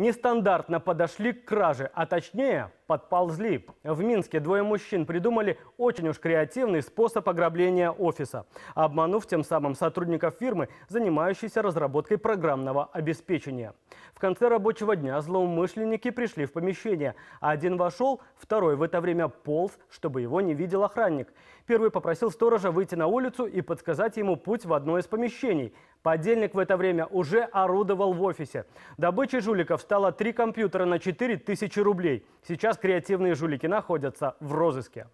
Нестандартно подошли к краже, а точнее подползли. В Минске двое мужчин придумали очень уж креативный способ ограбления офиса, обманув тем самым сотрудников фирмы, занимающейся разработкой программного обеспечения. В конце рабочего дня злоумышленники пришли в помещение. Один вошел, второй в это время полз, чтобы его не видел охранник. Первый попросил сторожа выйти на улицу и подсказать ему путь в одно из помещений. Подельник в это время уже орудовал в офисе. Добычей жуликов стало три компьютера на 4 тысячи рублей. Сейчас креативные жулики находятся в розыске.